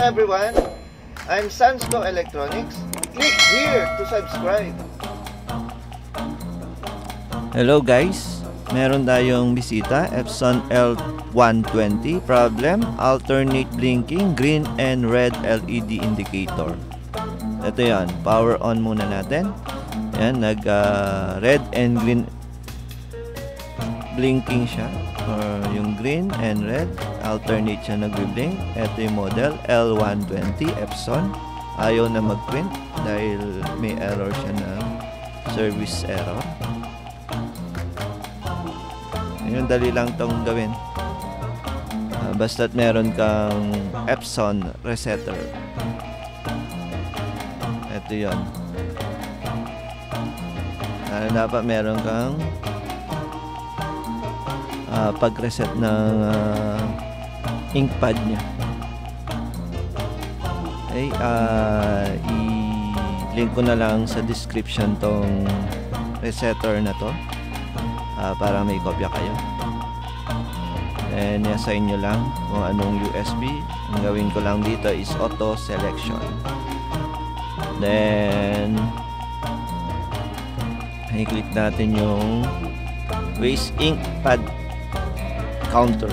everyone, I'm Sansco Electronics. Click here to subscribe. Hello guys, meron tayong bisita, Epson L120. Problem, alternate blinking, green and red LED indicator. Ito yan, power on muna natin. Yan, nag uh, red and green blinking siya. Or yung green and red, alternate siya nag-blink. Ito yung model L120 Epson. Ayaw na mag-print dahil may error siya na service error. Yung dali lang tong gawin. Uh, basta't meron kang Epson resetter. Ito yon. Uh, dapat meron kang uh, pag-reset ng uh, ink pad niya. Okay, uh, i-link ko na lang sa description tong resetter na to uh, para may kopya kayo. And i-assign nyo lang kung anong USB. Ang gawin ko lang dito is auto selection. Then, i-click natin yung waste ink pad counter.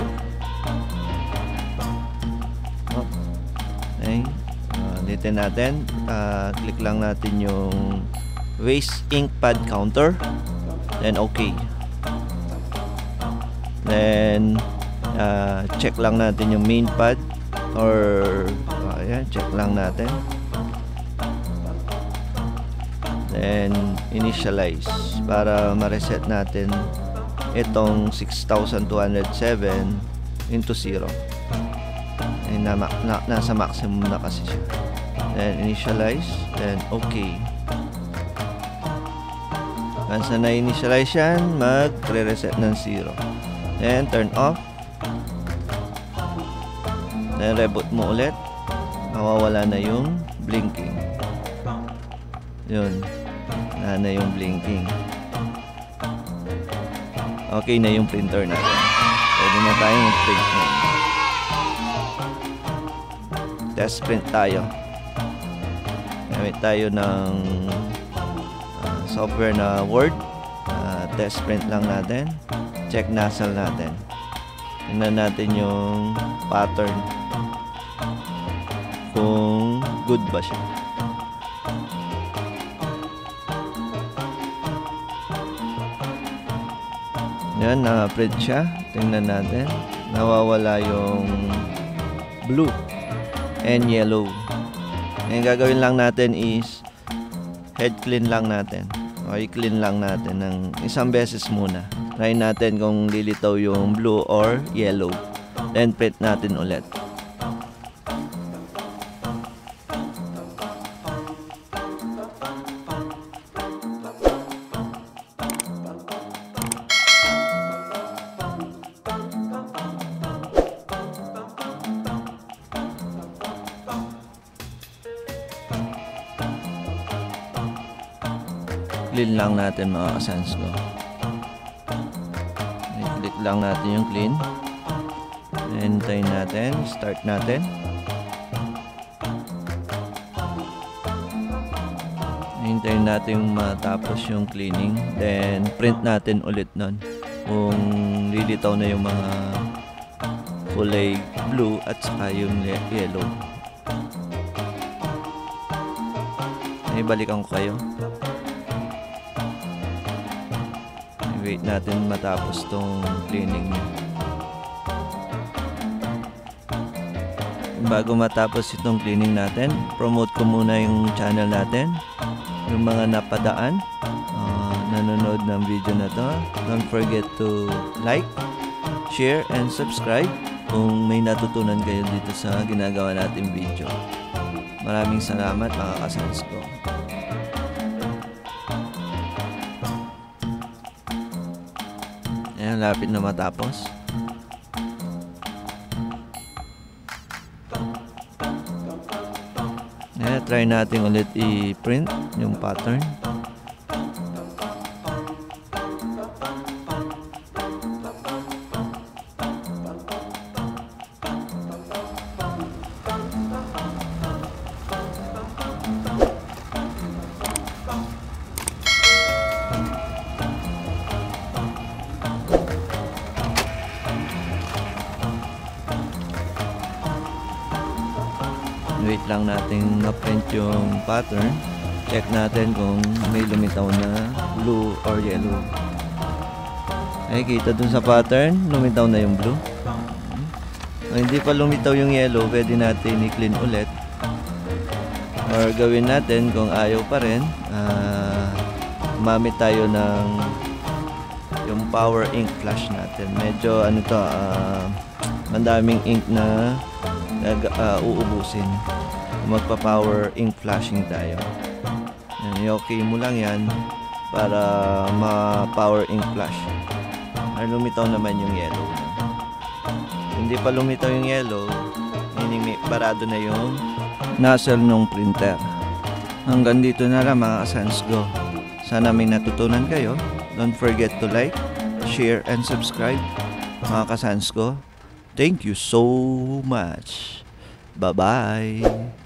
Okay. Uh, dito natin. Uh, click lang natin yung waste ink pad counter. Then okay. Then uh, check lang natin yung main pad or uh, ayan, check lang natin. Then initialize para ma-reset natin itong 6,207 into 0 ay na, na, nasa maximum na kasi siya. Then initialize then okay. Once na na-initialize yan mag-reset ng 0 then turn off. Then reboot mo ulit. Mawawala na yung blinking. Yun. Na na yung blinking okay na yung printer natin. Pwede na tayong print na. Test print tayo. Gamit tayo ng uh, software na Word. Uh, test print lang natin. Check nozzle natin. Tingnan natin yung pattern. Kung good ba siya. Yan, na-print siya. Tingnan natin. Nawawala yung blue and yellow. Ang gagawin lang natin is head clean lang natin. O i-clean lang natin ng isang beses muna. Try natin kung lilitaw yung blue or yellow. Then print natin ulit. Clean lang natin mga kasans ko. I-click lang natin yung clean. Hintayin natin. Start natin. Hintayin natin matapos yung cleaning. Then, print natin ulit nun. Kung lilitaw na yung mga kulay blue at saka yung yellow. Ay, balikan ko kayo. Wait natin matapos tong niya. Bago matapos itong cleaning natin, promote ko muna yung channel natin. Yung mga napadaan, uh, nanonood ng video na to. Don't forget to like, share, and subscribe kung may natutunan kayo dito sa ginagawa nating video. Maraming salamat mga kasans. Ayan, lapit na matapos. Ayan, try natin ulit i-print yung pattern. Lang nating ma-print yung pattern. Check natin kung may lumitaw na blue or yellow. Ay, kita dun sa pattern, lumitaw na yung blue. Kung hindi pa lumitaw yung yellow, pwede natin i-clean ulit. Or gawin natin kung ayaw pa rin, ah, gumamit tayo ng yung power ink flash natin. Medyo ano to, ah, mandaming ink na nag, ah, uubusin. Magpa-power ink flashing tayo. Yan, i-okay mo lang yan para ma-power ink flash. Ay lumitaw naman yung yellow. Hindi pa lumitaw yung yellow, meaning barado na yung nozzle ng printer. Hanggang dito na lang mga kasans go. Sana may natutunan kayo. Don't forget to like, share, and subscribe. Mga kasans thank you so much. Bye-bye.